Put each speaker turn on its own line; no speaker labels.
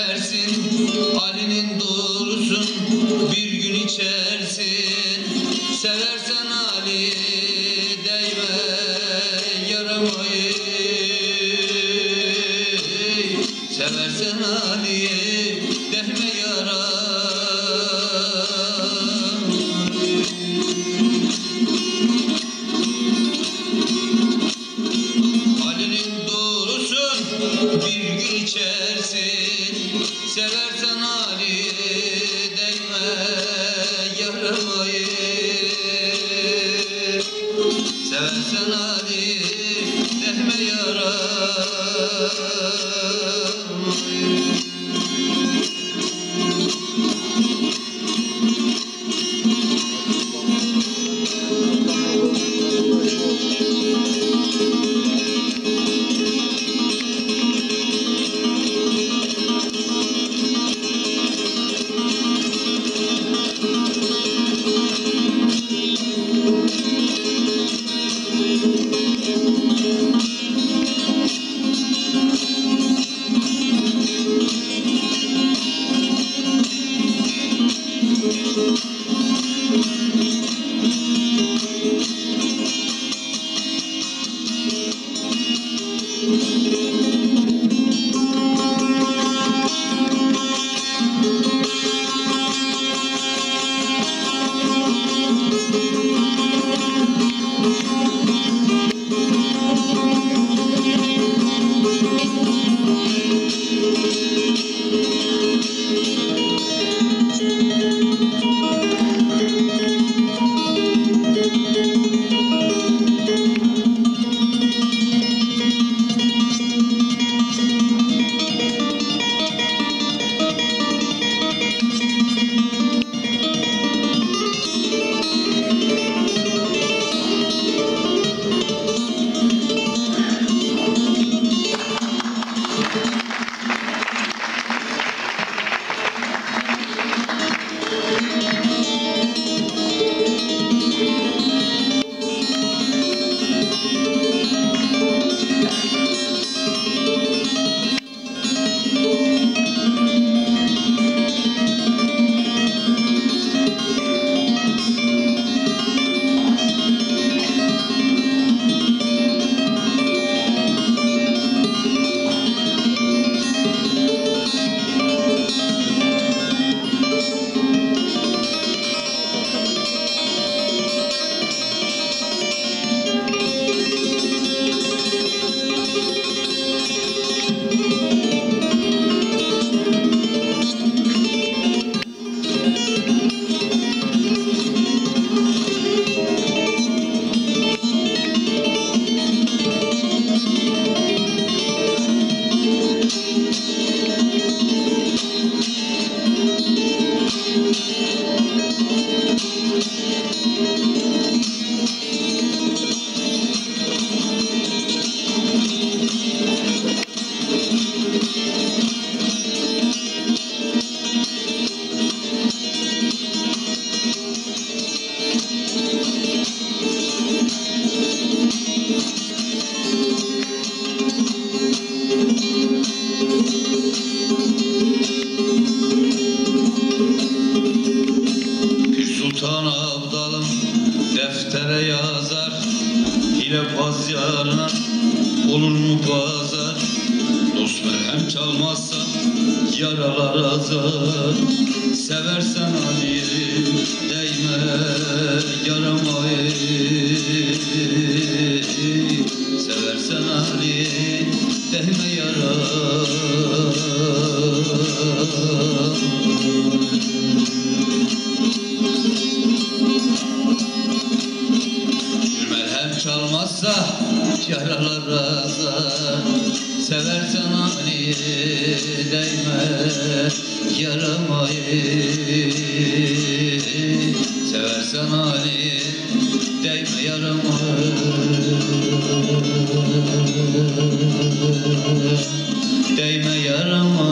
gidersin Ali'nin doğursun bir gün içersin. Seversen Ali değme yaramayı. Seversen Ali'ye Música Sultan Abdalım deftere yazar Hilebaz yarına olur mu pazar? Dost merhem çalmazsa yaralar azar. Seversen Ali değme yarama. Seversen Ali değme yarama yaralar azar Seversen Ali değme yarama ey. Seversen Ali değme yarama Değme yarama